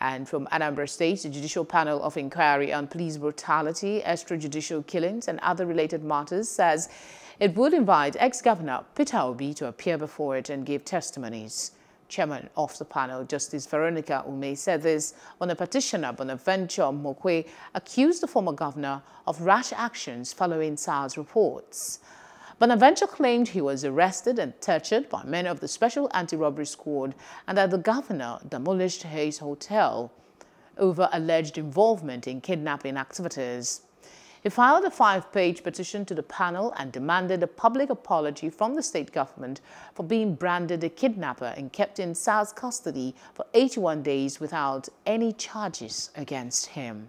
And from Anambra State, the Judicial Panel of Inquiry on Police Brutality, Extrajudicial Killings and other related matters says it would invite ex-governor Peter Obi to appear before it and give testimonies. Chairman of the panel, Justice Veronica Umeh, said this when a petitioner, Bonaventure Mokwe, accused the former governor of rash actions following SARS reports. Bonaventure claimed he was arrested and tortured by men of the Special Anti-Robbery Squad and that the governor demolished his hotel over alleged involvement in kidnapping activities. He filed a five-page petition to the panel and demanded a public apology from the state government for being branded a kidnapper and kept in SARS custody for 81 days without any charges against him.